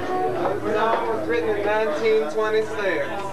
The song was written in 1926.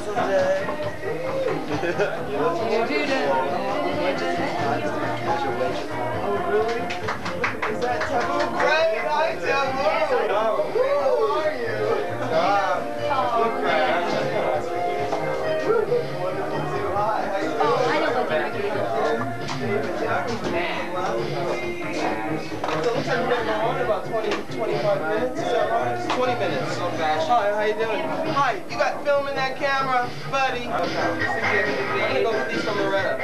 Oh, really? Is that Taboo? Great! Hi, Taboo! So it looks we're gonna go on in about 20, 25 minutes. Is that right? 20 minutes. Hi, how you doing? Hi, you got film in that camera, buddy? Okay. I'm gonna go get these from Loretta.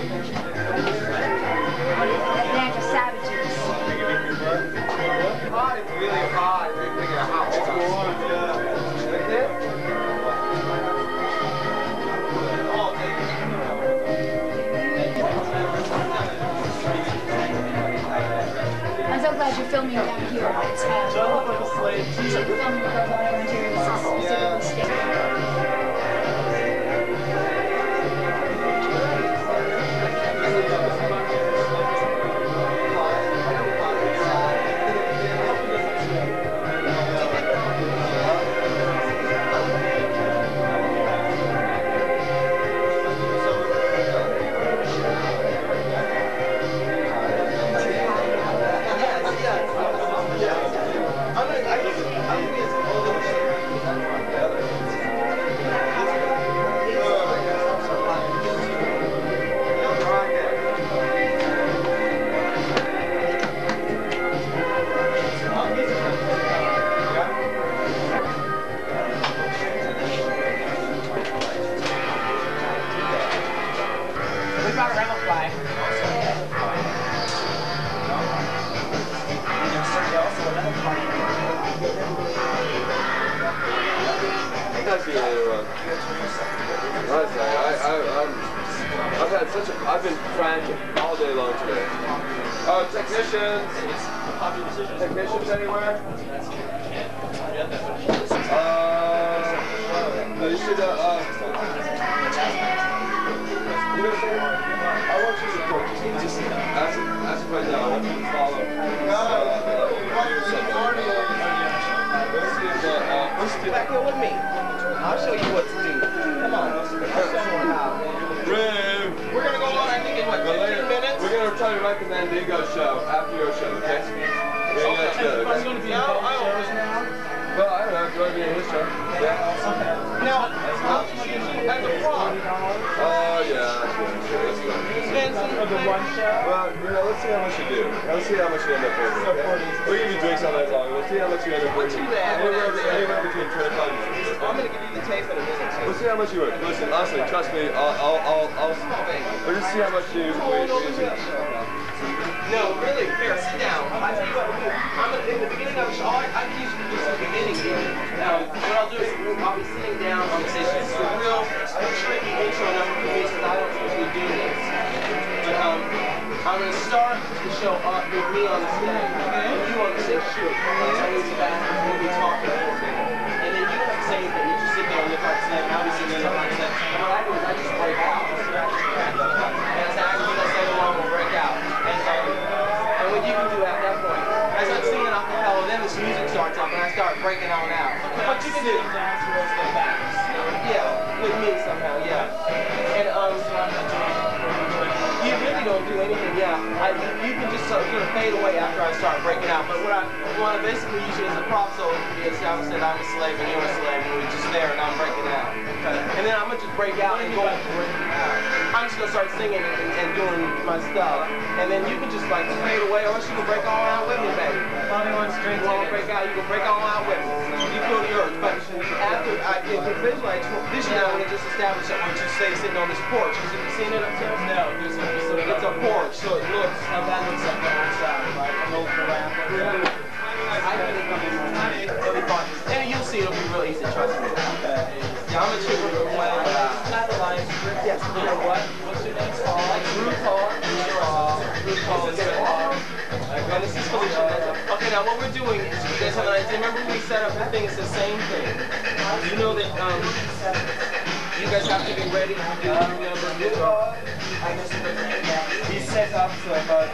Atlanta filming down here. It's, uh, look like a slave filming lot of materials. Honestly, I, I, I'm, I've had such a, I've been frantic all day long today. Oh, technicians, technicians anywhere? Uh, you should, uh, uh, show after your show, okay? Yeah, yeah, yeah, I'm okay. going to be No, involved I in don't shows now. Well, I don't know. Do you want to be in his show? Yeah. Now, how much you as a prop? Oh, yeah. Yeah, sure. That's fine. Vincent, For the one show. Well, you know, let's see how much you do. Let's see how much you end up bringing. Okay? We'll give you drinks all night long. We'll see how much you end up What bringing. you at? Anywhere, anywhere between 25 and 50. I'm gonna give you the tape in a minute. We'll see how much you work. Listen, honestly, trust me. I'll, I'll, I'll, I'll, we'll just see how much you. We, we, No, really, here, sit down. I tell you what. In the beginning of the show, I, I can usually do some beginning here. Now, what I'll do is I'll be sitting down on the station. It's a real tricky intro number for me because I don't usually do this. But um, I'm gonna start the show up with me on the stage. And you on the stage, shoot. I'll tell you back, we'll be talking a little bit. And then you don't have to say anything. You just sit there and look like a snake. I'll be sitting there like breaking on out. But you can do dance with the. Yeah, with me somehow, yeah. And um, you really don't do anything, yeah. I, you can just uh, sort of fade away after I start breaking out. But what I want to basically use you as a prop, so it can be established that I'm a slave and you're a slave, and we're just there and I'm breaking out. And then I'm gonna just break out and go. I'm just gonna start singing and, and, doing my stuff, and then you can just like fade away, or you can break all out with me back. Bobby wants straight You want to break out, you can break all out with me. You feel the urge. But after uh, I get the visualize, vision, I want to just establish it when you stay sitting on this porch. Have you seen it upstairs? No, there's a, there's It's a porch, so it looks. How that looks like the outside, like now what we're doing is have an idea. Remember we set up the thing, it's the same thing. You know that um you guys have to be ready. Do remember? He's set up so about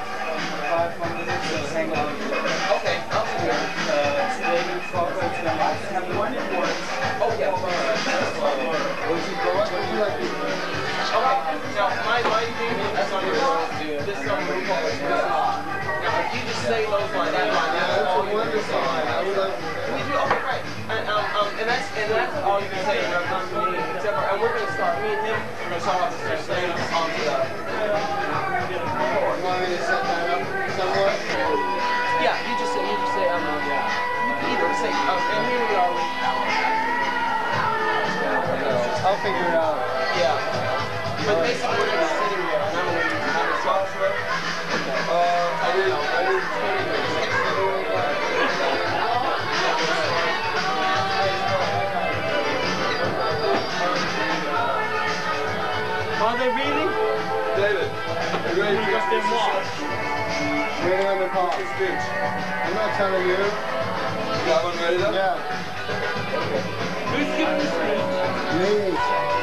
five minutes to hang on. All you can say in reference to me, except for and we're gonna start me and him, we're gonna start off the same thing on the uh, You want me to set that up? Yeah, you just say you just say um either say um and here we are with I'll figure it out. Yeah. But basically we're gonna be sitting there and I'm gonna be I'm gonna talk to. Uh, I need, I need 20 minutes. Telling you. You got one ready though? Yeah. Who's giving the speech? Me.